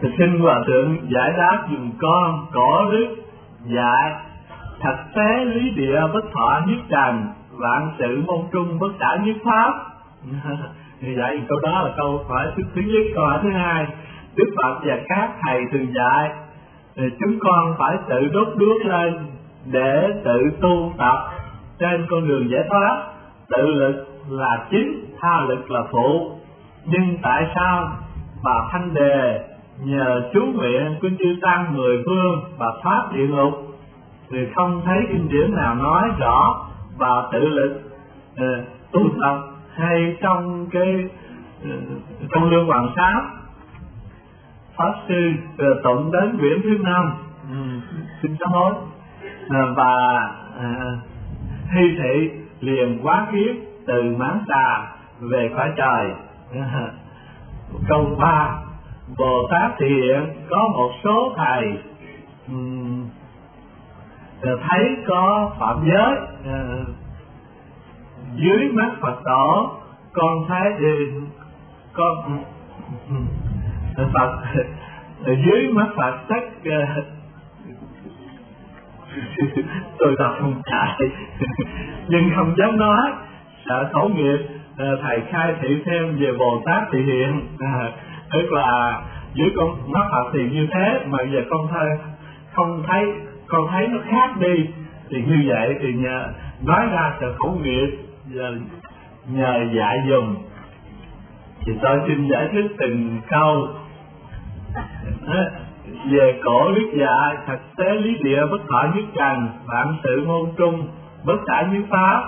thì xin hòa thượng giải đáp dùng con cỏ đức dạy thật tế lý địa bất thọ nhất trần vạn sự môn trung bất đả nhất pháp. Như vậy câu đó là câu hỏi thứ, thứ nhất câu hỏi thứ hai. Đức phật và các thầy thường dạy thì chúng con phải tự đốt đuốc lên để tự tu tập trên con đường giải thoát. Tự lực là chính tha lực là phụ. Nhưng tại sao bà thanh đề nhờ chú nguyện của chư tăng mười phương và thoát địa ngục thì không thấy kinh điển nào nói rõ và tự lực uh, tu tập hay trong cái uh, trong lương hoàng sáu pháp sư uh, tụng đến quyển thứ năm ừ, xin sám hối. Và uh, hy thị liền quá kiếp từ mãn tà về cõi trời. Câu ba bồ tát thiện có một số thầy um, thấy có phạm giới uh, dưới mắt phật tổ con thấy thì con phật dưới mắt phật tất uh, tôi đọc không chạy nhưng không dám nói sợ khẩu nghiệp ờ, thầy khai thị thêm về bồ tát thị hiện à, tức là dưới con mắt phật thì như thế, mà giờ con thấy, không thấy, con thấy nó khác đi, thì như vậy thì nhờ, nói ra sự khẩu nghiệp giờ nhờ dạy dùng thì tôi xin giải thích từng câu. Về cổ đức dạ thật tế lý địa bất thọ nhất trần, vạn sự môn trung, bất khả nhất pháp.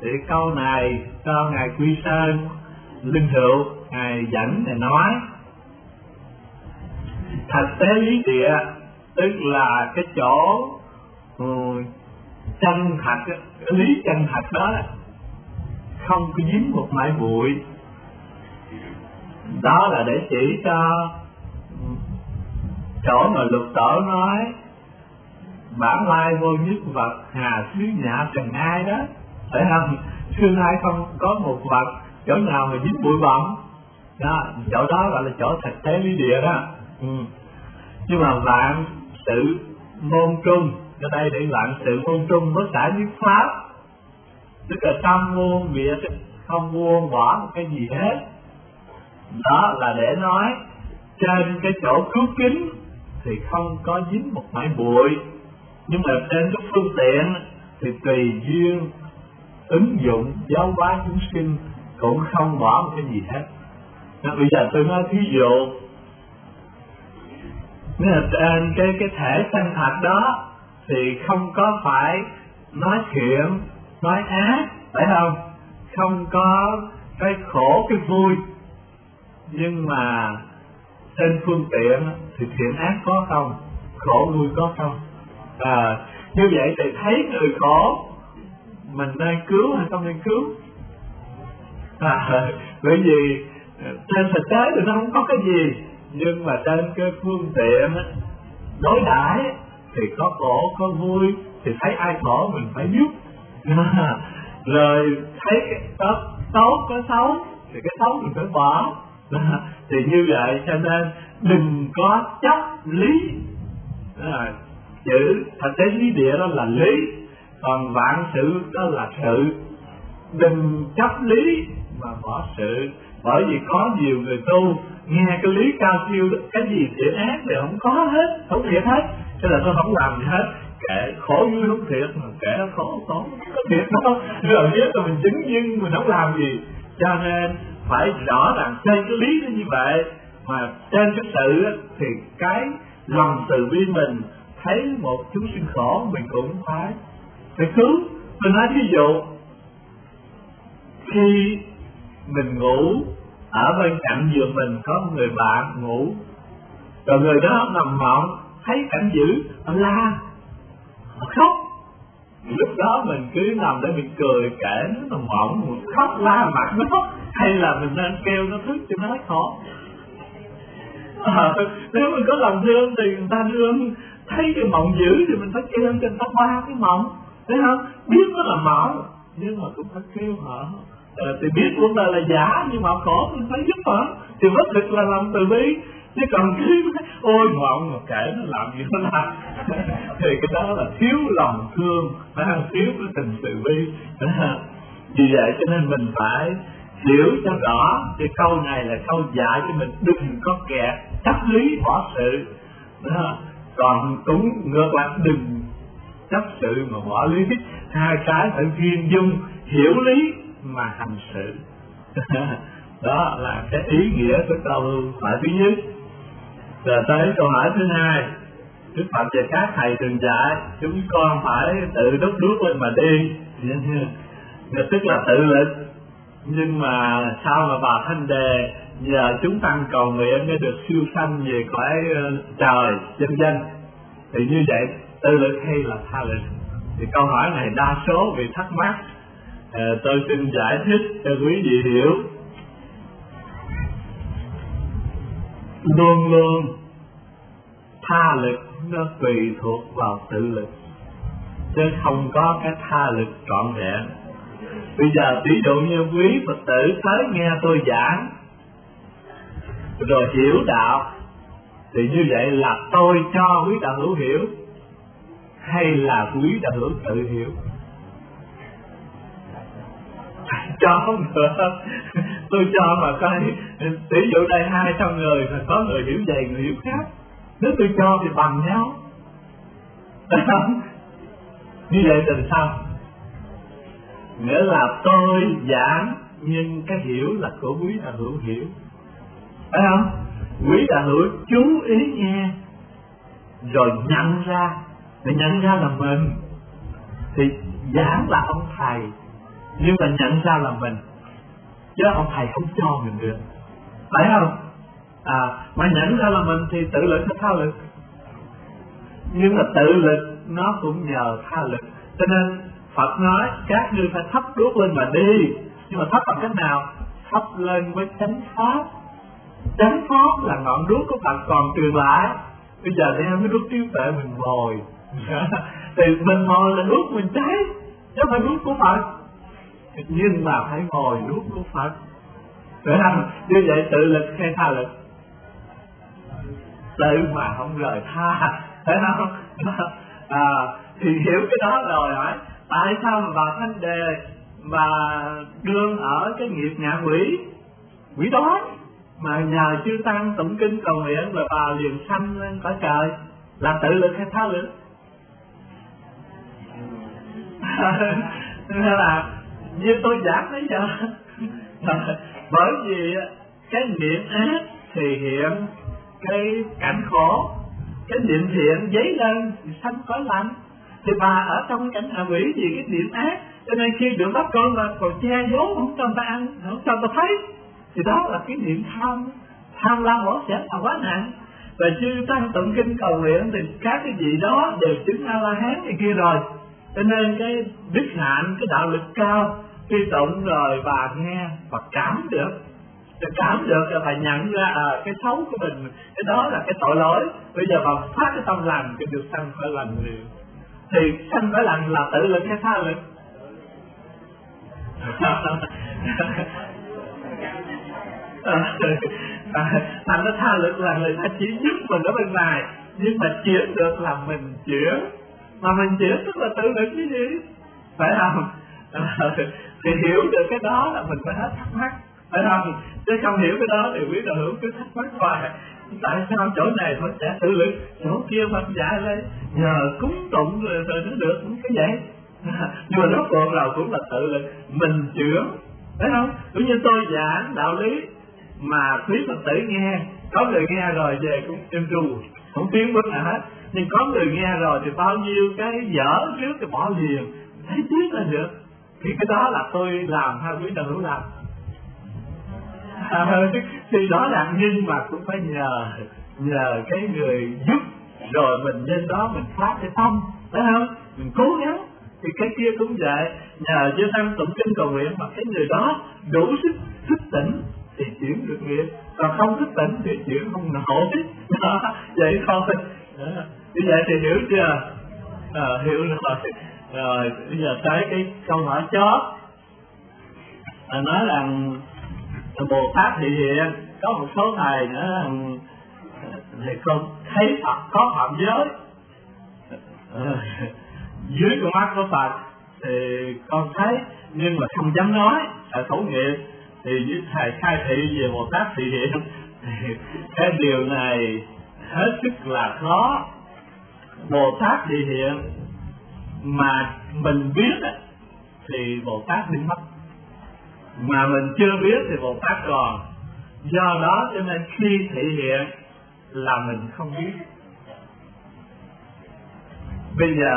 Thì câu này cho ngài quy sơn linh hữu, ngài dẫn ngài nói thật tế lý địa, tức là cái chỗ ừ, chân thật, cái lý chân thật đó, không có dính một mãi bụi. Đó là để chỉ cho ừ, chỗ mà lục tổ nói, bản lai vô nhất vật, hà xứ nhã trần ai đó. Phải không? Xưa nay không có một vật chỗ nào mà dính bụi bặm. Đó, chỗ đó gọi là chỗ thạch tế lý địa đó ừ. nhưng mà vạn sự môn trung, ở đây để vạn sự môn trung bất cả nhất pháp. Tức là tâm muôn việc không buông bỏ một cái gì hết. Đó là để nói, trên cái chỗ cứu kính thì không có dính một mảnh bụi. Nhưng mà trên cái phương tiện thì tùy duyên, ứng dụng, giáo hóa chúng sinh cũng không bỏ một cái gì hết. Nên bây giờ tôi nói thí dụ cái cái thể thân thật đó thì không có phải nói chuyện nói ác phải không? Không có cái khổ cái vui. Nhưng mà trên phương tiện thì thiện ác có không? Khổ vui có không? À, như vậy thì thấy người khổ mình nên cứu hay không nên cứu? À, bởi vì trên thực tế thì nó không có cái gì nhưng mà trên cái phương tiện đối đãi thì có khổ có vui thì thấy ai khổ mình phải giúp rồi thấy tốt, xấu có xấu thì cái xấu mình phải bỏ. Thì như vậy cho nên đừng có chấp lý. À, chữ thật tế lý địa đó là lý còn vạn sự đó là sự. Đừng chấp lý mà bỏ sự bởi vì có nhiều người tu nghe cái lý cao siêu cái gì thiện ác thì không có hết, không thiệt hết. Cho là tôi không làm gì hết. Kệ khổ vui không thiệt, mà kệ khổ khổ có thiệt đâu rồi biết là mình chứng nhưng mình không làm gì. Cho nên phải rõ ràng trên cái lý nó như vậy, mà trên cái sự thì cái lòng từ bi mình thấy một chúng sinh khổ, mình cũng phải phải cứu. Mình nói ví dụ, khi mình ngủ ở bên cạnh giường mình có một người bạn ngủ. Rồi người đó nằm mộng thấy cảnh dữ họ la. Họ khóc. Lúc đó mình cứ nằm để mình cười kể nó nằm mộng mình khóc la mặt nó hay là mình nên kêu nó thức cho nó khó khổ à, nếu mình có lòng thương thì người ta thương thấy cái mộng dữ thì mình phải kêu cho người ta qua cái mộng. Thấy không? Biết nó là mộng nhưng mà cũng phải kêu họ Ờ, thì biết của ta là giả, nhưng mà khổ mình phải giúp họ. Thì bất thực là lòng từ bi. Chứ còn cứ ôi ngọn mà kể nó làm gì nó làm. Thì cái đó là thiếu lòng thương, phải không? Thiếu cái tình từ bi. Vì vậy cho nên mình phải hiểu cho rõ thì câu này là câu dạy cho mình đừng có kẹt chấp lý bỏ sự. Đó. còn cũng ngược lại, đừng chấp sự mà bỏ lý hai cái phải viên dung, hiểu lý mà hành sự. Đó là cái ý nghĩa của câu hỏi thứ nhất. Rồi tới câu hỏi thứ hai. Đức Phật và các thầy thường dạy, chúng con phải tự đúc đuốc lên mà đi. Tức là tự lực. Nhưng mà sao mà bà thanh đề giờ chúng tăng cầu nguyện mới được siêu sanh về cõi ờ, trời, chân dân thì như vậy, tự lực hay là tha lực? Thì câu hỏi này đa số bị thắc mắc à, tôi xin giải thích cho quý vị hiểu. Luôn luôn tha lực nó tùy thuộc vào tự lực chứ không có cái tha lực trọn vẹn. Bây giờ ví dụ như quý phật tử tới nghe tôi giảng rồi hiểu đạo thì như vậy là tôi cho quý đạo hữu hiểu hay là quý đạo hữu tự hiểu? Cho không được tôi cho mà coi ví dụ đây hai trăm người mà có người hiểu vậy người hiểu khác. Nếu tôi cho thì bằng nhau. Như vậy thì sao? Nghĩa là tôi giảng, nhưng cái hiểu là của quý đạo hữu hiểu. Phải không? Quý đạo hữu chú ý nghe, rồi nhận ra. Để nhận ra là mình, thì giảng là ông thầy nhưng mà nhận ra là mình, chứ ông thầy không cho mình được. Phải không? À mà nhận ra là mình thì tự lực hay tha lực. Nhưng mà tự lực, nó cũng nhờ tha lực. Cho nên Phật nói, các ngươi phải thắp đuốc lên mà đi. Nhưng mà thắp bằng cách nào? Thắp lên với chánh pháp. Chánh pháp là ngọn đuốc của Phật còn truyền lại. Bây giờ đem cái đuốc trí tuệ mình ngồi thì mình ngồi là đuốc mình cháy, chứ không phải đuốc của Phật nhưng mà phải ngồi đuốc của Phật. Phải không như vậy tự lực hay tha lực? Tự mà không rời tha. Phải không à, thì hiểu cái đó rồi hỏi tại sao mà bà thanh đề mà đương ở cái nghiệp ngạ quỷ? Quỷ đói. Mà nhờ chư tăng tụng kinh cầu nguyện rồi bà liền sanh lên cõi trời. Là tự lực hay tha lực? Nên là như tôi giảng bây giờ bởi vì cái niệm ác thì hiện cái cảnh khổ cái niệm thiện giấy lên thì sanh cõi lành. Thì bà ở trong cảnh hạ quỷ vì cái niệm ác cho nên khi được bắt con là còn che giấu không cho người ta ăn không cho người ta thấy. Thì đó là cái niệm tham. Tham lam bỏ sẽ là quá nặng và chư tăng tụng kinh cầu nguyện thì các cái gì đó đều chứng a la hán này kia rồi. Cho nên cái đức hạnh cái đạo lực cao khi tụng rồi bà nghe và cảm được. Cảm được là phải nhận ra à, cái xấu của mình cái đó là cái tội lỗi. Bây giờ bà phát cái tâm lành thì được sanh phải lành liền. Thì sanh phải lành là tự lực hay tha lực? Thành nó tha lực là người ta chỉ giúp mình ở bên ngoài nhưng mà chuyển được là mình chuyển mà mình chuyển tức là tự lực cái gì? Phải không? À, thì hiểu được cái đó là mình phải hết thắc mắc. Phải không? Chứ không hiểu cái đó thì quý đạo hữu cứ thắc mắc hoài. Tại sao chỗ này phật trả tự lực chỗ kia phật dạy lên nhờ cúng tụng rồi, rồi nó được cũng cái vậy. Nhưng mà nó còn nào cũng là tự lực. Mình chữa. Phải không? Cũng như tôi giảng đạo lý mà quý phật tử nghe. Có người nghe rồi về cũng im ru. Không tiến bước nào hết. Nhưng có người nghe rồi thì bao nhiêu cái dở trước thì bỏ liền. Thấy tiếc là được thì cái đó là tôi làm theo quý đạo hữu làm. À, thì đó là nhưng mà cũng phải nhờ nhờ cái người giúp rồi mình lên đó mình phát cái tâm phải không? Mình cố gắng thì cái kia cũng vậy. Nhờ chư tăng tụng kinh cầu nguyện mà cái người đó đủ sức thức tỉnh thì chuyển được nghiệp. Còn không thức tỉnh thì chuyển không nổi. Đó, vậy thôi. Như vậy thì hiểu chưa? À, hiểu rồi. Rồi bây giờ tới cái câu hỏi chót. À, nói rằng bồ tát thì hiện có một số thầy nữa thì con thấy Phật có phạm giới. Ờ, dưới con mắt của Phật thì con thấy nhưng mà không dám nói sợ khẩu nghiệp. Thì với thầy khai thị về Bồ Tát thì hiện thì cái điều này hết sức là khó. Bồ Tát thị hiện, mà mình biết thì Bồ Tát đi mất. Mà mình chưa biết thì Bồ Tát còn. Do đó cho nên khi thị hiện là mình không biết. Bây giờ,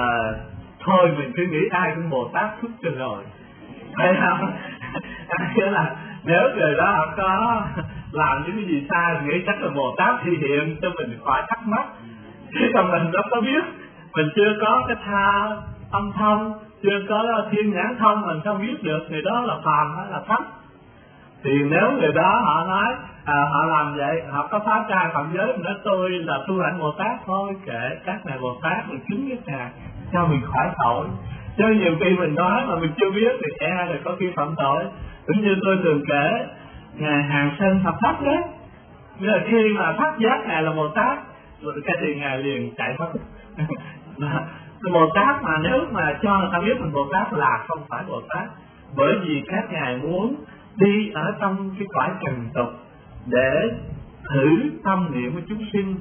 thôi mình cứ nghĩ ai cũng Bồ Tát suốt cho rồi. Thấy không? Nghĩa là, nếu người đó có làm những cái gì sai thì nghĩ chắc là Bồ Tát thị hiện cho mình khỏi thắc mắc chứ còn mình đâu có biết. Mình chưa có cái tha âm thông chưa có thiên nhãn thông mình không biết được người đó là phàm hay là thánh. Thì nếu người đó họ nói à, họ làm vậy họ có phá trai phạm giới nói tôi là tu hạnh bồ tát thôi kệ các ngài bồ tát mình kính cái ngài cho mình khỏi tội. Chứ nhiều khi mình nói mà mình chưa biết thì e là có khi phạm tội. Cũng như tôi thường kể ngài hàng sinh thập pháp đấy nghĩa là khi mà phát giác ngài là bồ tát rồi cái thì ngài liền chạy mất. Bồ tát mà nếu mà cho người ta biết mình bồ tát là không phải bồ tát. Bởi vì các ngài muốn đi ở trong cái cõi trần tục để thử tâm niệm của chúng sinh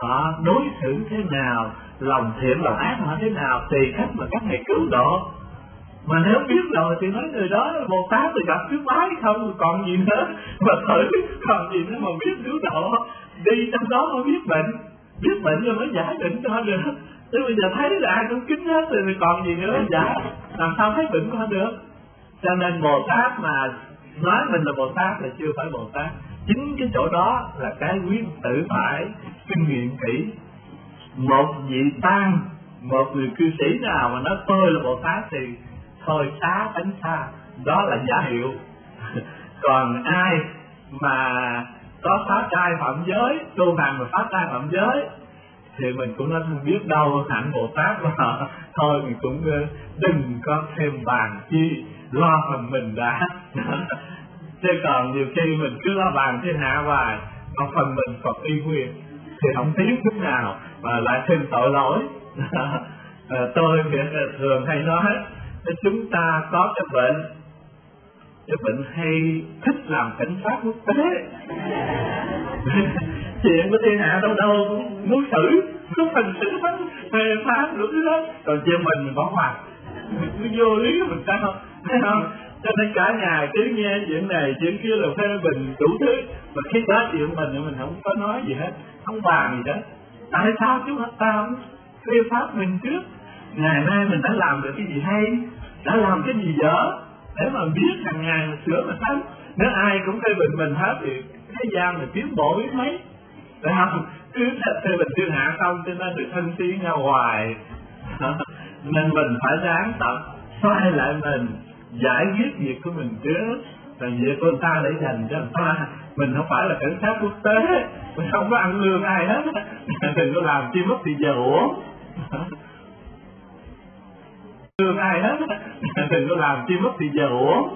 họ đối xử thế nào, lòng thiện lòng ác họ thế nào, tùy cách mà các ngài cứu độ. Mà nếu biết rồi thì nói người đó là bồ tát thì gặp trước bái không, còn gì nữa. Mà thử, còn gì nữa mà biết cứu độ. Đi trong đó mà biết bệnh biết bệnh rồi mới giải bệnh cho được. Chứ bây giờ thấy là ai cũng kính hết rồi còn gì nữa? Giải làm sao thấy bệnh cho được? Cho nên bồ tát mà nói mình là bồ tát là chưa phải bồ tát. Chính cái chỗ đó là cái quý tử phải kinh nghiệm kỹ. Một vị tăng, một người cư sĩ nào mà nói tôi là bồ tát thì thôi xá tránh xa. Đó là giả hiệu. Còn ai mà có phá trai phạm giới tu hành mà phá trai phạm giới. Thì mình cũng nên biết đâu hạnh bồ tát mà thôi mình cũng ờ, đừng có thêm bàn chi lo phần mình đã. Chứ còn nhiều khi mình cứ lo bàn thiên hạ hoài còn phần mình phật y quyền thì không tiến chút nào mà lại thêm tội lỗi. À, tôi ờ, thường hay nói chúng ta có cái bệnh cái bệnh hay thích làm cảnh sát quốc tế. Chuyện của thiên hạ đâu đâu cũng muốn xử có phần xử phán phê phán được cái đó còn chuyện mình mình bỏ ngoài cứ vô lý mình sao? Thấy không? Cho nên cả nhà cứ nghe chuyện này, chuyện kia là phê bình đủ thứ. Mà khi đó chuyện mình thì mình không có nói gì hết. Không bàn gì đó. Tại sao chúng ta không phê pháp mình trước? Ngày nay mình đã làm được cái gì hay? Đã làm cái gì dở? Để mà biết hàng ngày mà sửa mà sắm, nếu ai cũng phê bình mình hết thì thế gian mình tiến bộ biết mấy. Phải không? Cứ phê bình thiên hạ không cho nên được thân tiến ra hoài nên mình phải ráng tập xoay lại mình giải quyết việc của mình trước. Là việc của ta để dành cho người ta mình không phải là cảnh sát quốc tế. Mình không có ăn lương ai hết. Đừng có làm chi mất thì giờ uổng lương ai hết. đừng có làm chi mất thì giờ uổng